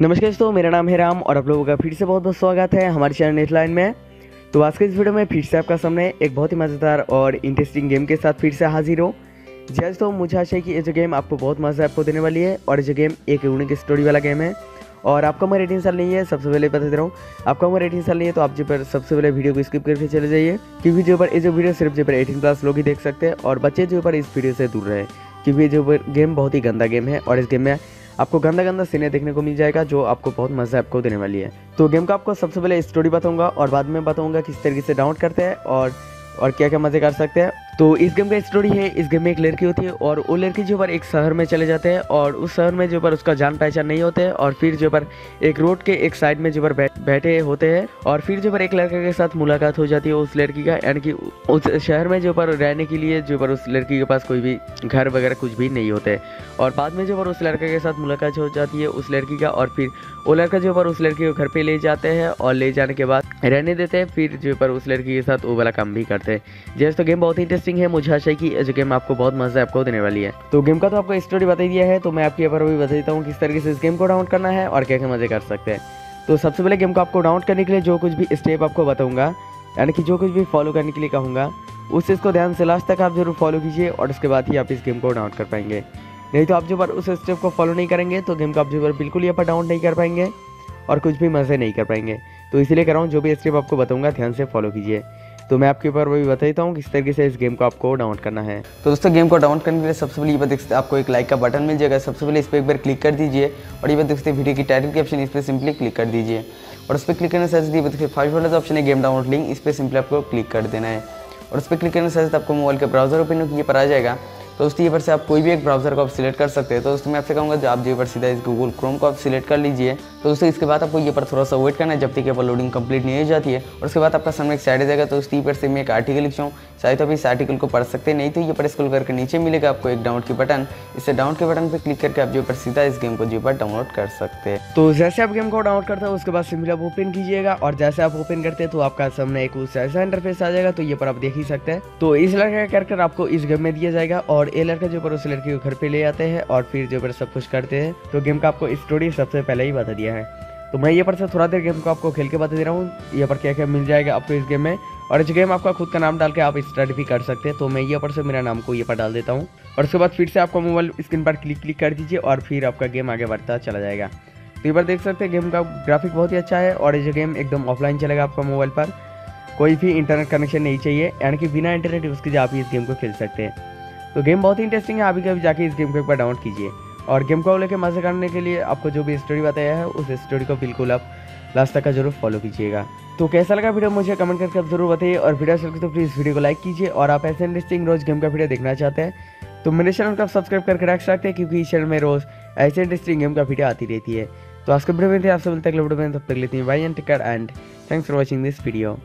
नमस्कार दोस्तों, मेरा नाम है राम और आप लोगों का फिर से बहुत बहुत स्वागत है हमारे चैनल नेटलाइन में। तो आज के इस वीडियो में फिर से आपका सामने एक बहुत ही मज़ेदार और इंटरेस्टिंग गेम के साथ फिर से हाजिर हो। जी तो मुझे आशा है कि ये जो गेम आपको बहुत मज़ा आपको देने वाली है और जो गेम एक यूनिक स्टोरी वाला गेम है। और आपका उम्र एटीन साल नहीं है, सबसे पहले बता दे रहा हूँ, आपका उम्र एटीन साल नहीं है तो आप जो पर सबसे पहले वीडियो को स्किप करके चले जाइए, क्योंकि जो पर ये जो वीडियो सिर्फ़ जो पर एटीन प्लस लोग ही देख सकते हैं और बच्चे जो पर इस वीडियो से दूर रहे, क्योंकि जो गेम बहुत ही गंदा गेम है और इस गेम में आपको गंदा गंदा सीने देखने को मिल जाएगा, जो आपको बहुत मज़ा आपको देने वाली है। तो गेम का आपको सबसे पहले स्टोरी बताऊँगा और बाद में बताऊँगा किस तरीके से डाउनलोड करते हैं और और क्या क्या मज़े कर सकते हैं। तो इस गेम का स्टोरी है इस गेम में एक लड़की होती है और वो लड़की जो पर एक शहर में चले जाते हैं और उस शहर में जो पर उसका जान पहचान नहीं होते और फिर जो पर एक रोड के एक साइड में जो पर बैठे होते हैं और फिर जो पर एक लड़के के साथ मुलाकात हो जाती है उस लड़की का यानी कि उस शहर में जो पर रहने के लिए जो पर उस लड़की के पास कोई भी घर वगैरह कुछ भी नहीं होते और बाद में जो पर उस लड़के के साथ मुलाकात हो जाती है उस लड़की का और फिर वो लड़का जो पर उस लड़की को घर पर ले जाते हैं और ले जाने के बाद रहने देते हैं फिर जो पर उस लड़की के साथ वो वाला काम भी करते हैं जैसे तो गेम बहुत इंटरेस्टिंग है मुझे आशा है कि जो गेम आपको बहुत मज़ा आपको देने वाली है। तो गेम का तो आपको स्टोरी बता दिया है तो मैं आपके यहाँ पर भी बता देता हूँ किस तरीके से इस गेम को डाउनलोड करना है और क्या क्या मज़े कर सकते हैं। तो सबसे पहले गेम को आपको डाउनलोड करने के लिए जो कुछ भी स्टेप आपको बताऊँगा, यानी कि जो कुछ भी फॉलो करने के लिए कहूँगा, उस चीज़ को ध्यान से लास्ट तक आप ज़रूर फॉलो कीजिए और उसके बाद ही आप इस गेम को डाउनलोड कर पाएँगे। नहीं तो आप जो बार उस स्टेप को फॉलो नहीं करेंगे तो गेम को आप जो बार बिल्कुल यहाँ पर डाउनलोड नहीं कर पाएँगे और कुछ भी मज़े नहीं कर पाएँगे। तो इसीलिए कर रहा हूँ, जो भी स्टेप आपको बताऊँगा, ध्यान से फॉलो कीजिए। तो मैं आपके ऊपर वही बता देता हूँ किस तरीके से इस गेम को आपको डाउनलोड करना है। तो दोस्तों गेम को डाउनलोड करने के लिए सबसे पहले ये बात देखते आपको एक लाइक का बटन मिल जाएगा। सबसे पहले इस पर एक बार क्लिक कर दीजिए और ये बात देखते वीडियो की टाइटल के ऑप्शन इस पर सिंपली क्लिक कर दीजिए। और उस पर क्लिक करने से देखिए फाइव वाला ऑप्शन है गेम डाउनलोड लिंक इस पर सिंपली आपको क्लिक कर देना है। और उस पर क्लिक करने से आपको मोबाइल के ब्राउज़र ओपन ये पर आ जाएगा। तो दोस्तों, ये पर से आप कोई भी एक ब्राउज़र को आप सिलेक्ट कर सकते हैं। तो दोस्तों, मैं आपसे कहूँगा जो आप जो पर सीधा इस गूगल क्रोम को आप सिलेक्ट कर लीजिए। तो दोस्तों, इसके बाद आपको ये पर थोड़ा सा वेट करना है, जब तक ये पर लोडिंग कंप्लीट नहीं हो जाती है। और उसके बाद आपका सामने एक साइड जाएगा तो उस पर से मैं एक आर्टिकल लिखता हूँ। चाहे तो आप इस आर्टिकल को पढ़ सकते नहीं तो ये पर स्कूल करके नीचे मिलेगा आपको एक डाउनलोड की बटन इससे डाउनलोड के बटन पर क्लिक करके आप जो पर सीधा इस गेम को जो पर डाउनलोड कर सकते हैं। तो जैसे आप गेम को डाउनलोड करते हैं, उसके बाद सिंपली आप ओपन कीजिएगा, और जैसे आप ओपन करते हैं तो आपका सामने एक उस ऐसा इंटरफेस आ जाएगा तो ये पर आप देख ही सकते हैं। तो इस लड़के का कैरेक्टर आपको इस गेम में दिया जाएगा, और ये लड़का जो पर उस लड़की को घर पे ले आते हैं, और फिर जो पर सब कुछ करते हैं। तो गेम का आपको स्टोरी सबसे पहले ही बता दिया है। तो मैं ये पर से थोड़ा देर गेम को आपको खेल के बता दे रहा हूँ, ये पर क्या क्या मिल जाएगा आपको इस गेम में। और इस गेम आपका खुद का नाम डाल के आप स्टार्ट भी कर सकते हैं। तो मैं ये पर से मेरा नाम को ये पर डाल देता हूँ। और उसके बाद फिर से आपका मोबाइल स्क्रीन पर क्लिक क्लिक कर दीजिए और फिर आपका गेम आगे बढ़ता चला जाएगा। तो ये पर देख सकते हैं गेम का ग्राफिक बहुत ही अच्छा है और ये गेम एकदम ऑफलाइन चलेगा आपका मोबाइल पर। कोई भी इंटरनेट कनेक्शन नहीं चाहिए, यानी कि बिना इंटरनेट यूज़ कीजिए आप इस गेम को खेल सकते हैं। तो गेम बहुत ही इंटरेस्टिंग है अभी कभी जाके इस गेम को एक बार डाउनलोड कीजिए। और गेम को लेकर मज़े करने के लिए आपको जो भी स्टोरी बताया है, उस स्टोरी को बिल्कुल आप लास्ट तक का ज़रूर फॉलो कीजिएगा। तो कैसा लगा वीडियो मुझे कमेंट करके आप ज़रूर बताइए और वीडियो अच्छा लगे तो प्लीज़ वीडियो को लाइक कीजिए और आप ऐसे इंटरेस्टिंग रोज गेम का वीडियो देखना चाहते हैं तो मेरे चैनल को आप सब्सक्राइब करके रख सकते हैं क्योंकि इस चैनल में रोज ऐसे इंटरेस्टिंग गेम का वीडियो आती रहती है। तो आज के वीडियो में आपसे मिलते हैं वीडियो में तब तक लेती हैं bye and take and thanks for watching this video